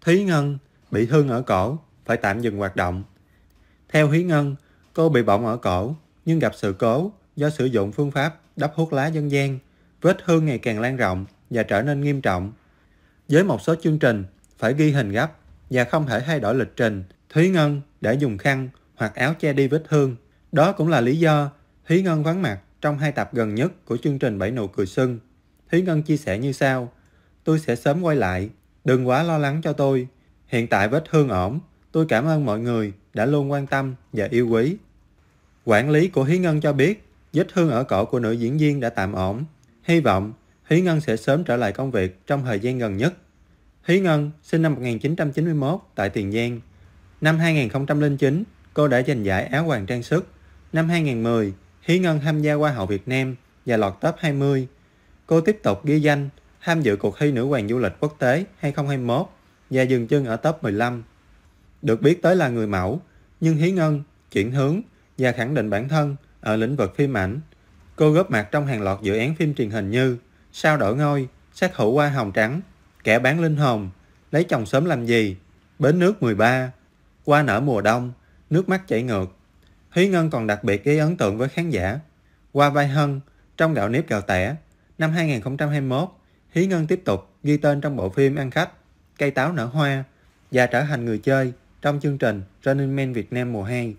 Thúy Ngân bị thương ở cổ, phải tạm dừng hoạt động. Theo Thúy Ngân, cô bị bỏng ở cổ, nhưng gặp sự cố do sử dụng phương pháp đắp hút lá dân gian. Vết thương ngày càng lan rộng và trở nên nghiêm trọng. Với một số chương trình phải ghi hình gấp và không thể thay đổi lịch trình, Thúy Ngân đã dùng khăn hoặc áo che đi vết thương. Đó cũng là lý do Thúy Ngân vắng mặt trong hai tập gần nhất của chương trình Bảy nụ cười xuân. Thúy Ngân chia sẻ như sau: Tôi sẽ sớm quay lại, đừng quá lo lắng cho tôi. Hiện tại vết thương ổn, tôi cảm ơn mọi người đã luôn quan tâm và yêu quý. Quản lý của Hí Ngân cho biết, vết thương ở cổ của nữ diễn viên đã tạm ổn. Hy vọng Hí Ngân sẽ sớm trở lại công việc trong thời gian gần nhất. Hí Ngân sinh năm 1991 tại Tiền Giang. Năm 2009, cô đã giành giải áo hoàng trang sức. Năm 2010, Hí Ngân tham gia Hoa hậu Việt Nam và lọt top 20. Cô tiếp tục ghi danh tham dự cuộc thi nữ hoàng du lịch quốc tế 2021 và dừng chân ở top 15. Được biết tới là người mẫu, nhưng Thúy Ngân chuyển hướng và khẳng định bản thân ở lĩnh vực phim ảnh. Cô góp mặt trong hàng loạt dự án phim truyền hình như Sao đổi ngôi, Sát thủ hoa hồng trắng, Kẻ bán linh hồn, Lấy chồng sớm làm gì, Bến nước 13, Qua nở mùa đông, Nước mắt chảy ngược. Thúy Ngân còn đặc biệt gây ấn tượng với khán giả. Qua vai Hân, trong gạo nếp gạo tẻ, năm 2021, Hí Ngân tiếp tục ghi tên trong bộ phim Ăn khách, Cây táo nở hoa và trở thành người chơi trong chương trình Running Man Việt Nam mùa 2.